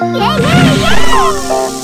Yeah, yeah, yeah!